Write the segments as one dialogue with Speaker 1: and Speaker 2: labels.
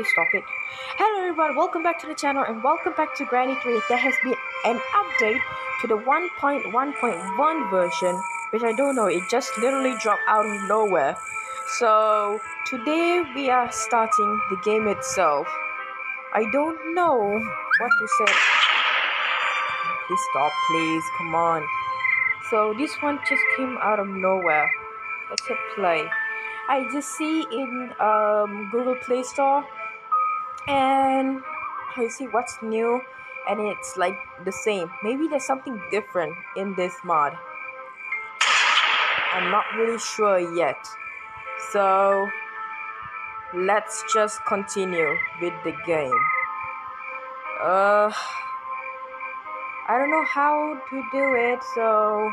Speaker 1: please stop it. Hello everyone, welcome back to the channel and welcome back to Granny 3. There has been an update to the 1.1.1 version, which I don't know, it just literally dropped out of nowhere. So today we are starting the game itself. I don't know what to say. Please stop, please, come on. So this one just came out of nowhere. Let's hit play. I just see in um, Google Play Store and I see what's new and it's like the same. Maybe there's something different in this mod. I'm not really sure yet. So let's just continue with the game. Uh I don't know how to do it, so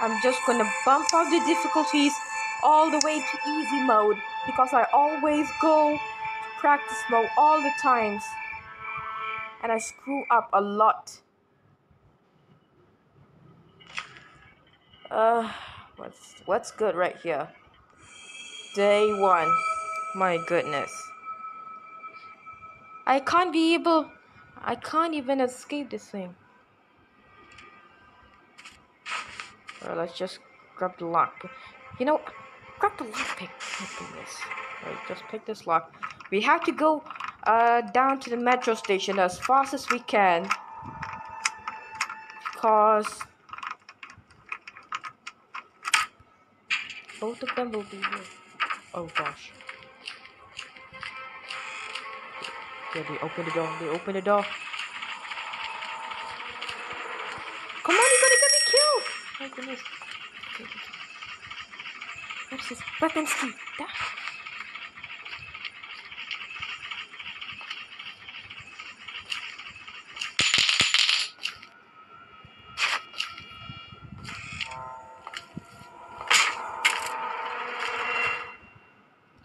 Speaker 1: I'm just gonna bump up the difficulties all the way to easy mode because I always go to practice mode all the times and I screw up a lot. Uh, what's what's good right here? Day one. My goodness. I can't be able. I can't even escape this thing. Well, let's just grab the lock. You know, grab the lock pick. Goodness. Right, just pick this lock. We have to go uh, down to the metro station as fast as we can. Because both of them will be here. Oh gosh. Yeah, they open the door. They open the door. Come on, you're gonna get me killed! My goodness. Where's his weapons key? That.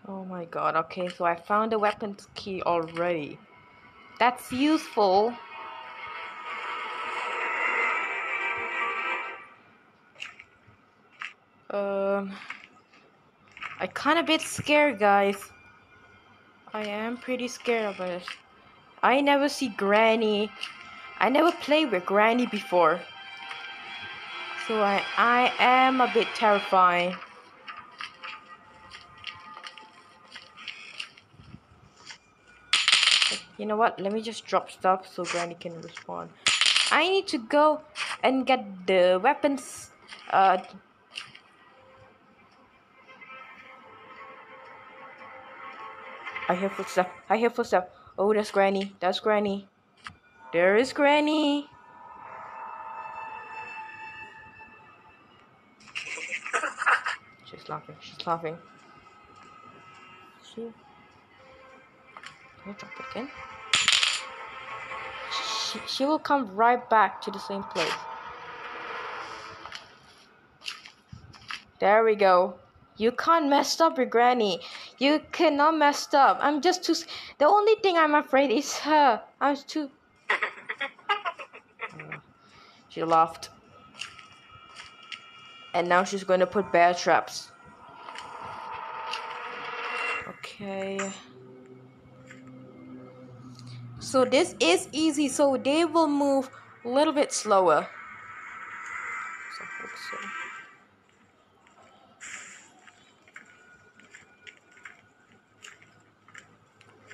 Speaker 1: Oh my god, okay, so I found the weapons key already. That's useful. Um, I kind of bit scared, guys. I am pretty scared of it. I never see Granny. I never played with Granny before. So I, I am a bit terrified. You know what? Let me just drop stuff so Granny can respond. I need to go and get the weapons uh, I hear footsteps. I hear footsteps. Oh, that's Granny. That's Granny. There is Granny. She's laughing. She's laughing. She. Can I drop it again? She, she will come right back to the same place. There we go. You can't mess up your Granny. You cannot mess up. I'm just too. The only thing I'm afraid is her. I'm too. she laughed. And now she's going to put bear traps. Okay. So this is easy. So they will move a little bit slower.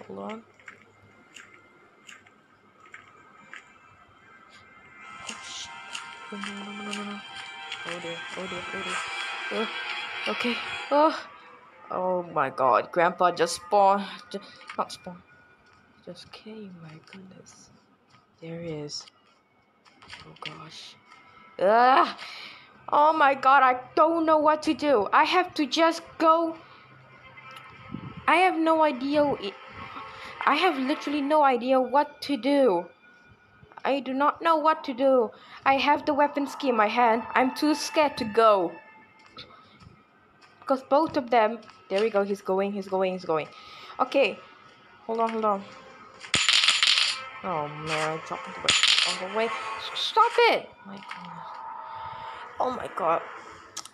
Speaker 1: Hold. Oh, no, no, no, Oh dear, oh dear, oh dear. Oh, okay. Oh. Oh my god. Grandpa just spawned. Just, not spawned. Just came. My goodness. There he is. Oh gosh. Ah. Oh my god. I don't know what to do. I have to just go. I have no idea. I have literally no idea what to do. I do not know what to do. I have the weapon key in my hand. I'm too scared to go. Because both of them... There we go. He's going, he's going, he's going. Okay. Hold on, hold on. Oh, man. I dropped the. All the way. Stop it! Oh, my God. Oh, my God.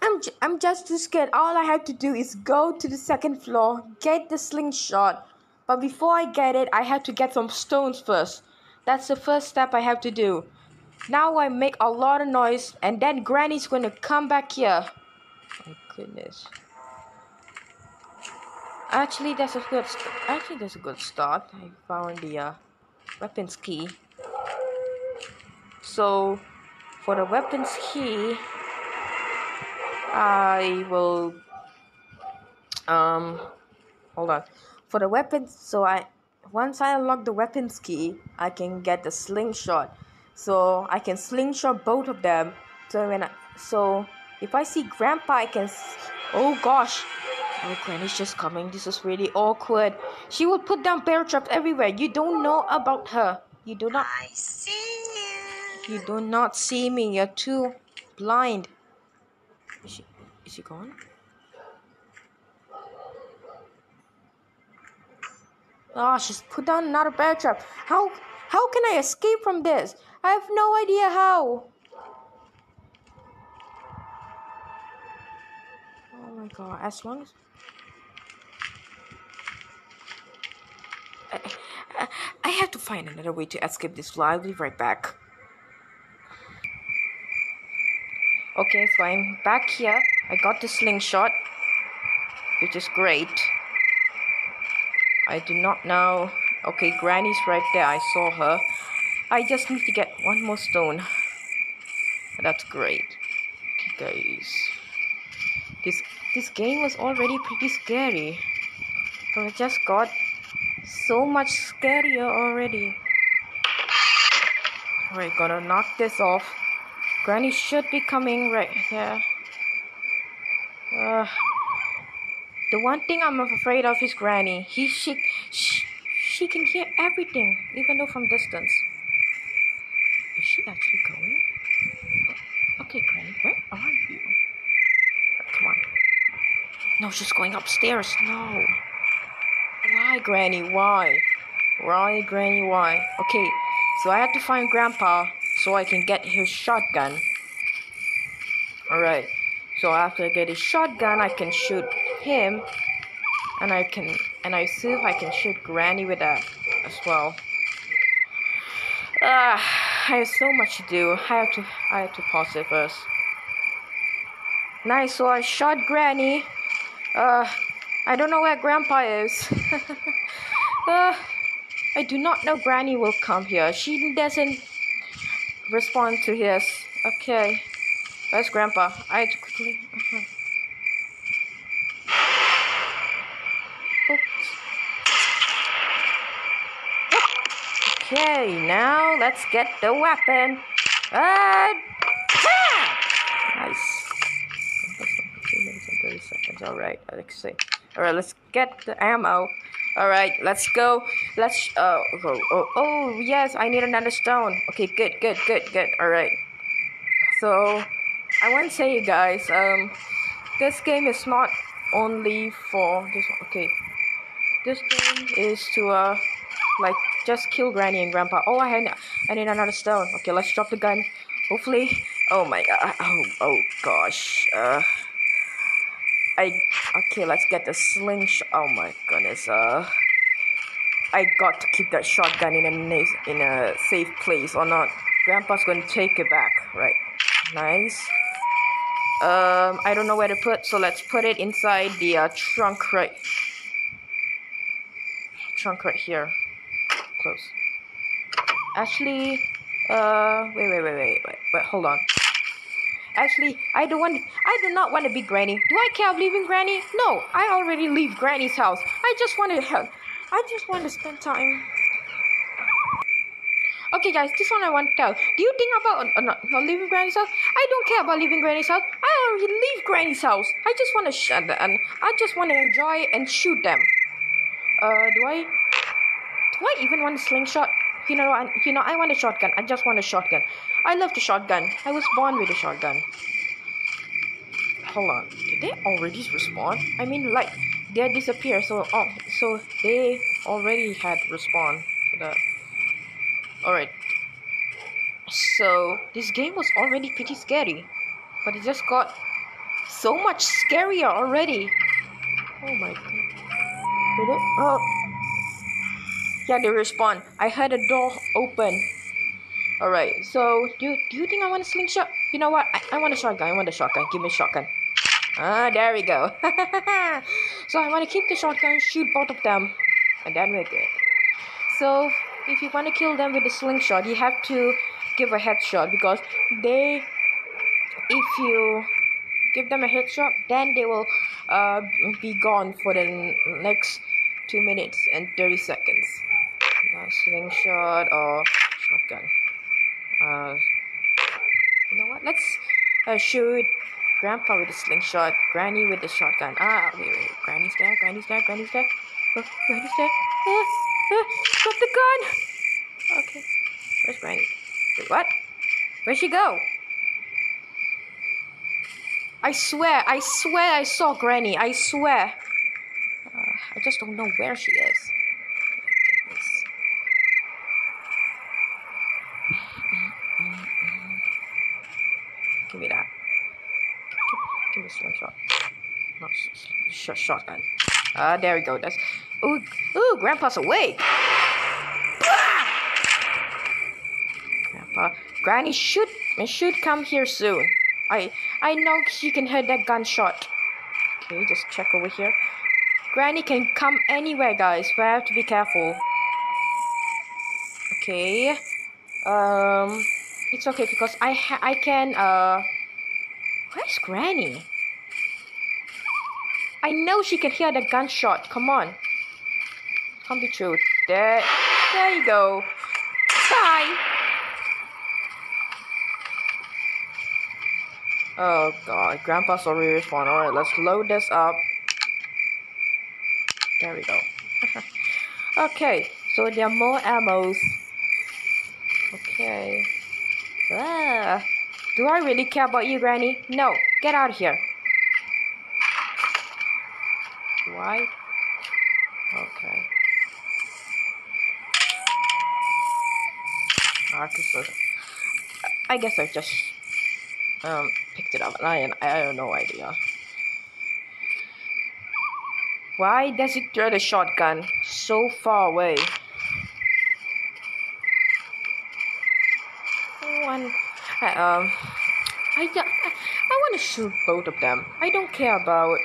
Speaker 1: I'm, j- I'm just too scared. All I have to do is go to the second floor, get the slingshot. But before I get it, I have to get some stones first. That's the first step I have to do. Now I make a lot of noise, and then Granny's gonna come back here. My goodness. Actually, that's a good. Actually, that's a good start. I found the uh, weapons key. So, for the weapons key, I will um hold on for the weapons so I once I unlock the weapons key I can get the slingshot so I can slingshot both of them so when I so if I see grandpa I can oh gosh Oh, Granny's just coming. This is really awkward. She will put down bear traps everywhere. You don't know about her. You do not.
Speaker 2: I see you.
Speaker 1: You do not see me. You're too blind. Is she, is she gone? Oh, she's put down another bear trap. How how can I escape from this? I have no idea how. Oh my god, as long as I, have to find another way to escape this fly. I'll be right back. Okay, so I'm back here. I got the slingshot, which is great. I do not know. Okay, Granny's right there. I saw her. I just need to get one more stone. That's great. Okay, guys. This this game was already pretty scary, but it just got so much scarier already. Alright, gonna knock this off. Granny should be coming right here. Uh, the one thing I'm afraid of is Granny. He she, she she can hear everything, even though from distance. Is she actually going? Okay, Granny, where are you? Come on. No, she's going upstairs. No. Why, Granny? Why? Why, Granny? Why? Okay, so I have to find Grandpa so I can get his shotgun. Alright, so after I get his shotgun, I can shoot him, and I can, and I see if I can shoot Granny with that as well. Ah, I have so much to do. I have to, I have to pause it first. Nice, so I shot Granny. Uh, I don't know where Grandpa is. uh, I do not know Granny will come here. She doesn't respond to his. Okay. Where's Grandpa? I have to quickly. Uh-huh. Oops. Okay, now let's get the weapon. Uh, nice. Two minutes and 30 seconds. Alright, let's see. Alright, let's get the ammo. Alright, let's go. Let's uh oh, oh oh yes, I need another stone. Okay, good, good, good, good. Alright. So I want to say you guys, um this game is not only for this one. Okay. This game is to uh like just kill Granny and Grandpa. Oh I had I need another stone. Okay, let's drop the gun. Hopefully oh my god oh oh gosh. Uh I okay, let's get the slingshot. Oh my goodness. Uh, I got to keep that shotgun in a in a safe place, or not. Grandpa's gonna take it back. Right. Nice. Um, I don't know where to put, so let's put it inside the uh, trunk right. Trunk right here. Close. Actually, uh, wait, wait, wait, wait, wait, wait. Hold on. Actually, I don't want. I do not want to be Granny. Do I care of leaving Granny? No, I already leave Granny's house. I just want to help. I just want to spend time. Okay, guys, this one I want to tell. Do you think about uh, not, not leaving Granny's house? I don't care about leaving Granny's house. I already leave Granny's house. I just want to sh- and I just want to enjoy and shoot them. Uh, do I? I even want a slingshot? You know, I, you know, I want a shotgun. I just want a shotgun. I love the shotgun. I was born with a shotgun. Hold on. Did they already respawn? I mean, like, they disappear. So, oh, so they already had respawn to that. Alright. So, this game was already pretty scary. But it just got so much scarier already. Oh my god. Did it? Oh. Yeah, they respond. I heard a door open. Alright, so do, do you think I want a slingshot? You know what? I, I want a shotgun. I want a shotgun. Give me a shotgun. Ah, there we go. so I want to keep the shotgun, shoot both of them, and then we're good. So if you want to kill them with the slingshot, you have to give a headshot because they, if you give them a headshot, then they will uh, be gone for the next two minutes and 30 seconds. Now, slingshot or shotgun. Uh, you know what? Let's uh, shoot Grandpa with the slingshot, Granny with the shotgun. Ah, wait, wait. Granny's there, Granny's there, Granny's there. Oh, Granny's there. Ah, ah, drop the gun! Okay. Where's Granny? Wait, what? Where'd she go? I swear, I swear I saw Granny. I swear. Uh, I just don't know where she is. Give me that. Give, give me a slingshot. Not sh shotgun. Ah, uh, there we go. That's. Ooh, ooh, Grandpa's awake. Grandpa, Granny should should come here soon. I I know she can hear that gunshot. Okay, just check over here. Granny can come anywhere, guys. We have to be careful. Okay. Um, it's okay because I ha I can uh. Where's Granny? I know she can hear the gunshot. Come on. Can't be true. There, there you go. Bye. Oh god, Grandpa's already respawned. Alright, let's load this up. There we go. okay, so there are more ammos. Okay. Ah. Do I really care about you, Granny? No, get out of here. Why? Okay. I guess I just um picked it up and I I have no idea. Why does it throw the shotgun so far away? One, um, I, I, I want to shoot both of them. I don't care about.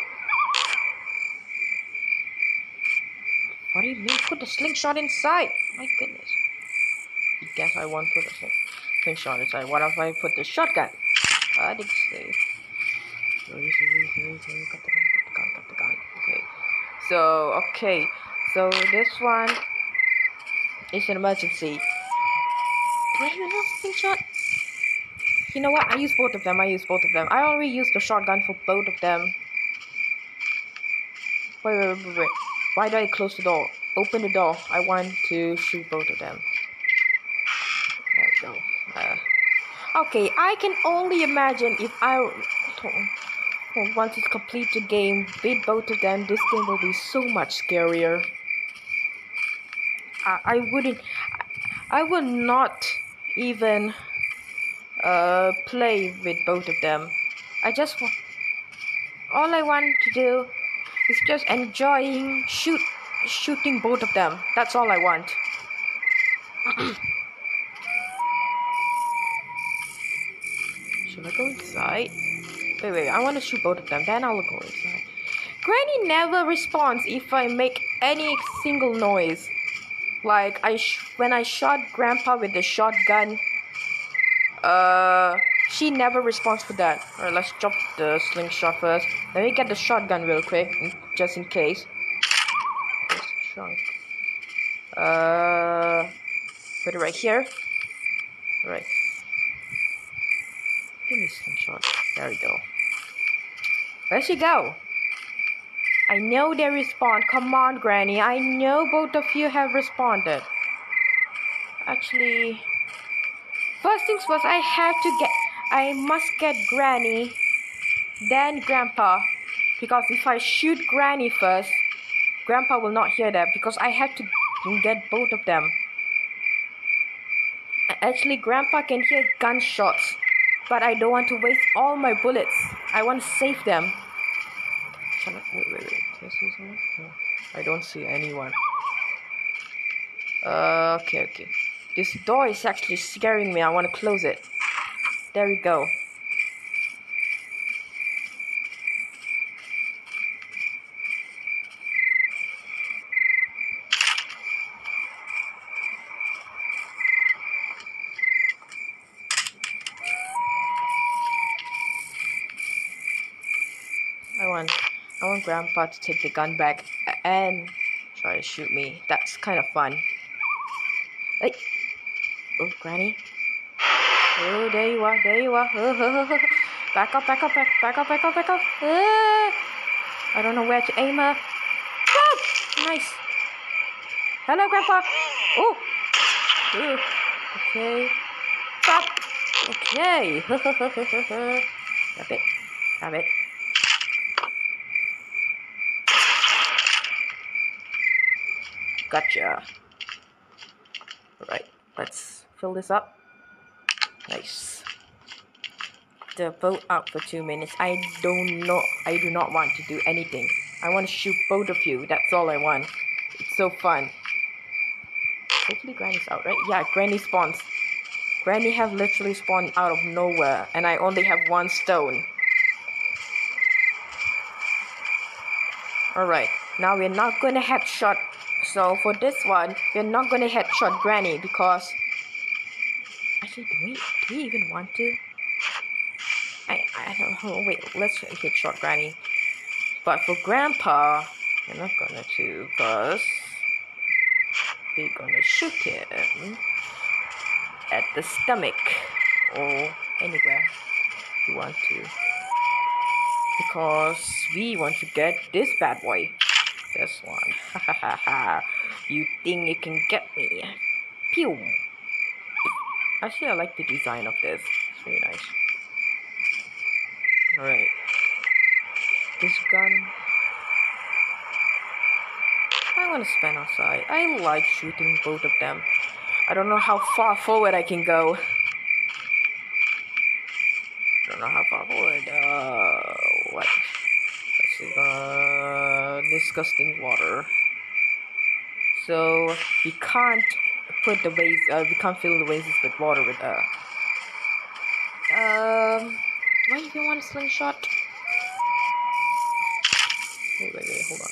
Speaker 1: What do you mean? Put the slingshot inside. My goodness. I guess I won't put the slingshot inside. What if I put the shotgun? I did say. Okay. So, okay. So, this one is an emergency. Do I even have slingshot? You know what? I use both of them. I use both of them. I already used the shotgun for both of them. Wait, wait, wait, wait. Why did I close the door? Open the door. I want to shoot both of them. There we go. Uh, Okay, I can only imagine if I once it's complete the game, beat both of them, this game will be so much scarier. I, I wouldn't, I would not even uh, play with both of them. I just want, all I want to do is just enjoying shoot, shooting both of them. That's all I want. Should I go inside? Wait, wait, I want to shoot both of them, then I'll go inside. Granny never responds if I make any single noise. Like, I when I shot Grandpa with the shotgun, uh, she never responds for that. Alright, let's drop the slingshot first. Let me get the shotgun real quick, just in case. Shrunk. Uh, put it right here. Alright. Give me some shot. There we go. Where'd she go? I know they respond. Come on, Granny. I know both of you have responded. Actually, first things first, I have to get. I must get Granny, then Grandpa. Because if I shoot Granny first, Grandpa will not hear that because I have to get both of them. Actually, Grandpa can hear gunshots But I don't want to waste all my bullets. I want to save them. I, wait, wait, wait. Can I see someone? I don't see anyone. Uh, okay, okay. This door is actually scaring me. I want to close it. There we go. I want I want grandpa to take the gun back and try to shoot me. That's kind of fun. Hey. Oh, granny. Oh, there you are, there you are. back up, back up, back, up, back up, back up. Ah. I don't know where to aim. Ah, nice. Hello, grandpa. Oh. Ooh. Okay. Stop. Okay. Grab it. Grab it. Gotcha. Alright, let's fill this up. Nice. The boat out for two minutes. I don't know. I do not want to do anything. I want to shoot both of you. That's all I want. It's so fun. Hopefully Granny's out, right? Yeah, Granny spawns. Granny have literally spawned out of nowhere. And I only have one stone. Alright, now we're not gonna headshot so for this one, we're not gonna headshot Granny because actually, do we do we even want to? I I don't know. Wait, let's headshot Granny. But for Grandpa, we're not gonna to because we're gonna shoot him at the stomach or anywhere we want to because we want to get this bad boy this one. You think you can get me? Pew! Actually, I like the design of this. It's very nice. Alright. This gun. I want to spend outside. I like shooting both of them. I don't know how far forward I can go. Don't know how far forward. Uh, what? Let's see. Uh, disgusting water. So we can't put the waves. Uh, we can't fill the waves with water with uh. Um, do I even want a slingshot? Wait, wait, wait, hold on.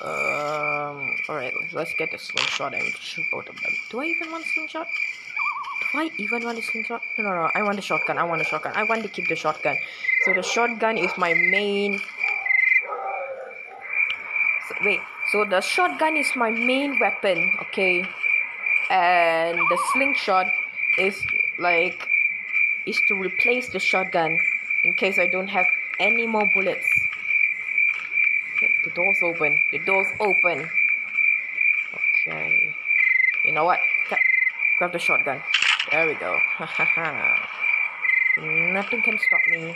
Speaker 1: Um, alright, let's get the slingshot and shoot both of them. Do I even want a slingshot? Do I even want a slingshot? No, no, no, I want a shotgun, I want a shotgun. I want to keep the shotgun. So the shotgun is my main wait so the shotgun is my main weapon okay? And the slingshot is like is to replace the shotgun in case I don't have any more bullets. The door's open. The door's open. Okay. You know what? Grab the shotgun. There we go. Nothing can stop me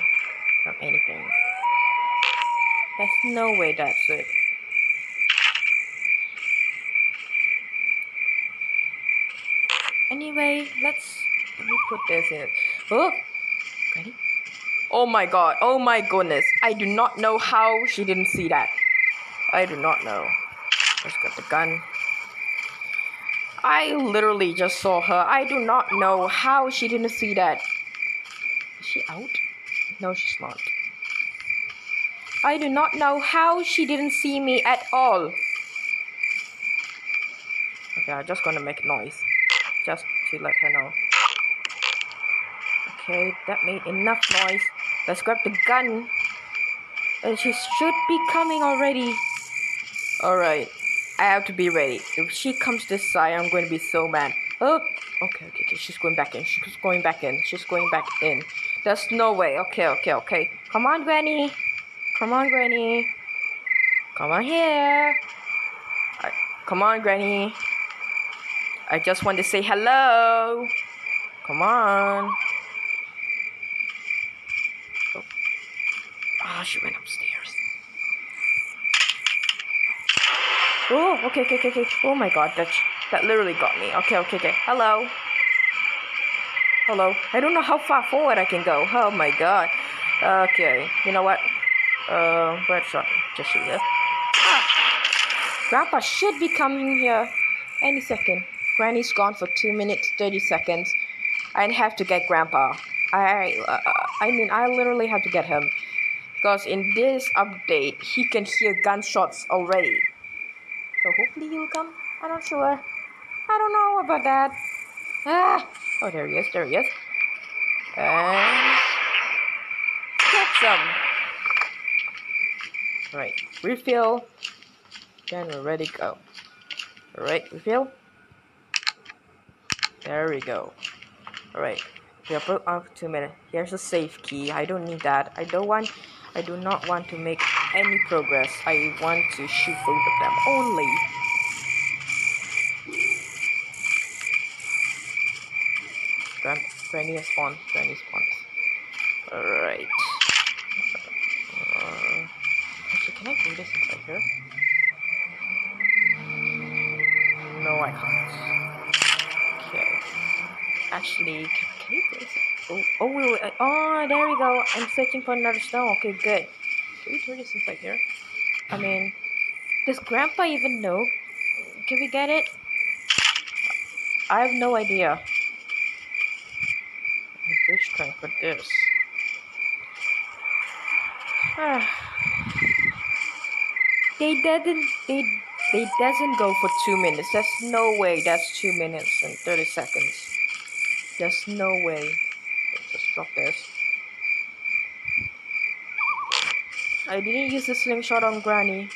Speaker 1: from anything. There's no way that's it Anyway, let's let me put this in. Oh, ready? Oh my god! Oh my goodness! I do not know how she didn't see that. I do not know. Let's get the gun. I literally just saw her. I do not know how she didn't see that. Is she out? No, she's not. I do not know how she didn't see me at all. Okay, I'm just gonna make noise just to let her know. Okay, that made enough noise. Let's grab the gun. And she should be coming already. Alright. I have to be ready. If she comes this side, I'm going to be so mad. Oh, okay, okay, okay. She's going back in. She's going back in. She's going back in. There's no way. Okay, okay, okay. Come on, Granny. Come on, Granny. Come on here. Right. Come on, Granny. I just want to say hello. Come on. Oh, oh she went upstairs. Oh, okay, okay, okay, okay. Oh my god, that that literally got me. Okay, okay, okay. Hello. Hello. I don't know how far forward I can go. Oh my god. Okay. You know what? Uh, red shot. Just shoot this. Grandpa should be coming here any second. Granny's gone for 2 minutes 30 seconds. I have to get Grandpa. I, uh, I mean, I literally have to get him. Because in this update, he can hear gunshots already. So hopefully he'll come. I'm not sure. I don't know about that. Ah! Oh, there he is. There he is. And get some. Right. Refill. Then we're ready to go. Alright, refill. There we go. Alright. We are put off two minutes. Here's a safe key. I don't need that. I don't want I do not want to make any progress. I want to shoot both of them only. Gran Granny has spawned. Granny spawned. Alright. Uh, actually, can I do this inside here? No, I can't. Actually, can, can you? Oh, oh, wait, wait, uh, oh, there we go. I'm searching for another stone. Okay, good. Can we do this inside here? I mean, does Grandpa even know? Can we get it? I have no idea. Bridge trunk for this. they didn't. They they doesn't go for two minutes. There's no way. That's two minutes and thirty seconds. There's no way. Let's just drop this. I didn't use the slingshot on Granny.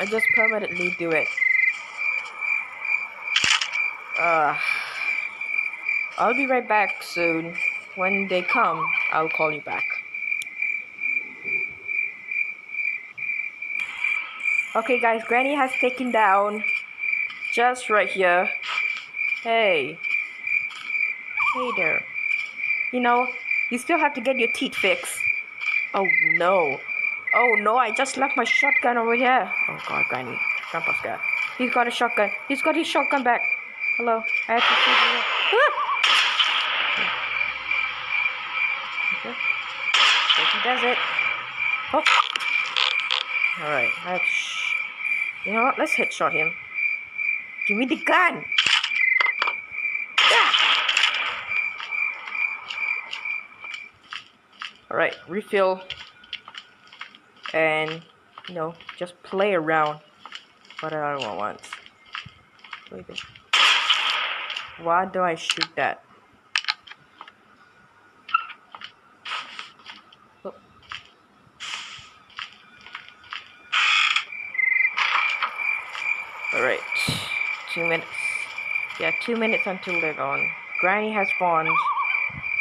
Speaker 1: I just permanently do it. Uh, I'll be right back soon. When they come, I'll call you back. Okay, guys, Granny has taken down just right here. Hey. Hey there. You know, you still have to get your teeth fixed. Oh no. Oh no, I just left my shotgun over here. Oh god, Granny. Grandpa's got. He's got a shotgun. He's got his shotgun back. Hello. I have to figure it ah! Okay. There he does it. Oh. Alright, let's. You know what? Let's headshot him. Give me the gun! Alright, refill. And, you know, just play around. What I want. Why do I shoot that? oh. Alright. Two minutes. Yeah, two minutes until they're gone. Granny has spawned.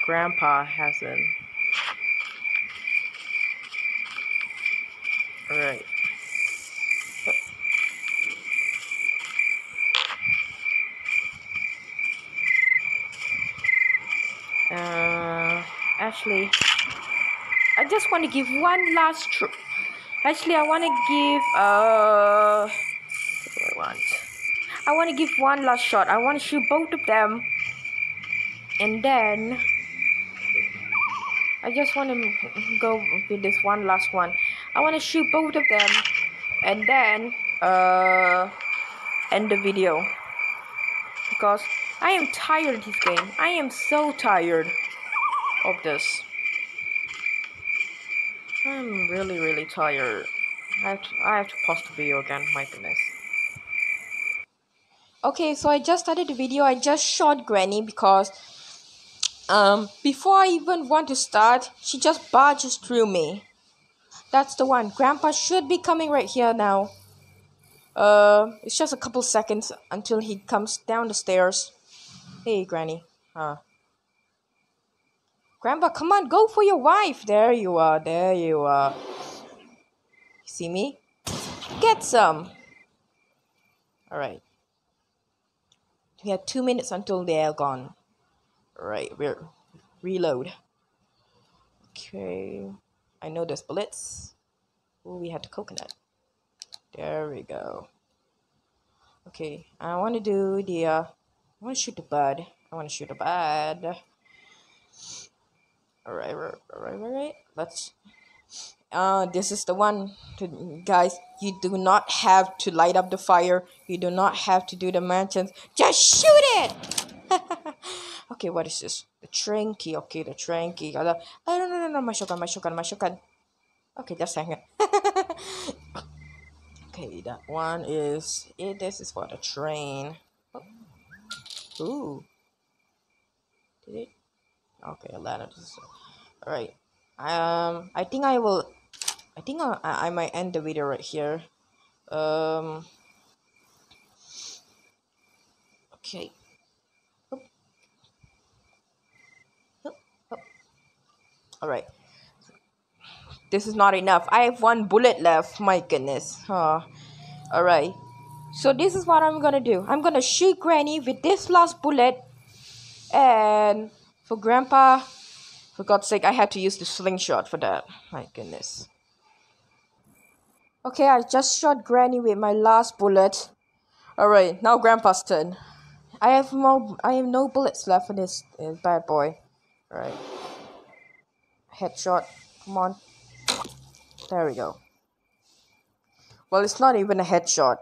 Speaker 1: Grandpa hasn't. Alright. Uh, actually, I just want to give one last. Actually, I want to give. Uh want. I want to give one last shot. I want to shoot both of them. And then... I just want to go with this one last one. I want to shoot both of them. And then... Uh... End the video. Because I am tired of this game. I am so tired of this. I'm really, really tired. I have to, I have to pause the video again. My goodness. Okay, so I just started the video. I just shot Granny because um before I even want to start, she just barges through me. That's the one. Grandpa should be coming right here now. Uh, it's just a couple seconds until he comes down the stairs. Hey, Granny. Huh. Grandpa, come on, go for your wife. There you are. There you are. See me? Get some. All right. We have two minutes until they are gone. Right, we're reload. Okay. I know there's bullets. Oh, we had the coconut. There we go. Okay, I want to do the uh, want to shoot the bird. I want to shoot a bird. Alright, alright, alright, alright. Let's. Uh, this is the one. To, guys, you do not have to light up the fire. You do not have to do the mansions. Just shoot it! Okay, what is this? The Tranky. Okay, the Tranky. Oh, no, no, no, no. My shotgun, my shotgun. Okay, just hang it. okay, that one is. It, this is for the train. Oh. Ooh. Did it? Okay, Atlanta. All right. Um, I think I will. I think I, I might end the video right here. Um. Okay. All right. This is not enough. I have one bullet left. My goodness. Oh. All right. So this is what I'm gonna do. I'm gonna shoot Granny with this last bullet. And for Grandpa, for God's sake, I had to use the slingshot for that. My goodness. Okay, I just shot Granny with my last bullet. Alright, now Grandpa's turn. I have no I have no bullets left for this uh, bad boy. Alright. Headshot. Come on. There we go. Well, it's not even a headshot.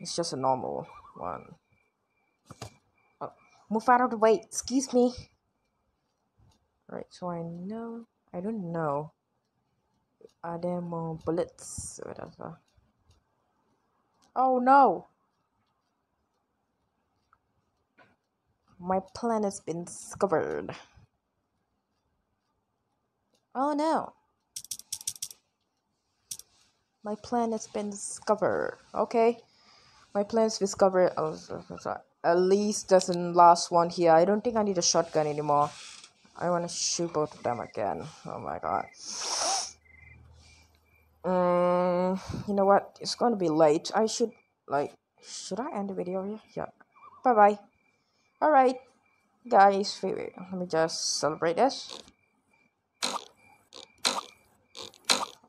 Speaker 1: It's just a normal one. Oh, move out of the way. Excuse me. Right, so I know. I don't know. Are there more bullets? Whatever. Oh no! My plan has been discovered. Oh no! My plan has been discovered. Okay. My plans discover oh, at least there's a last one here. I don't think i need a shotgun anymore. I want to shoot both of them again. Oh my god. Um you know what? It's going to be late. I should like should i end the video here? Yeah. Bye bye all right. Guys let me just celebrate this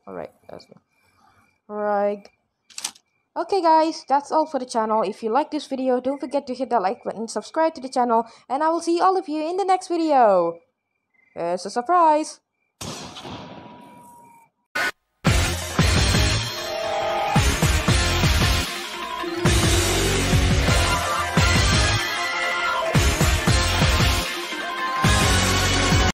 Speaker 1: all right that's me right Okay guys, that's all for the channel. If you like this video, don't forget to hit that like button, subscribe to the channel, and I will see all of you in the next video. It's a surprise!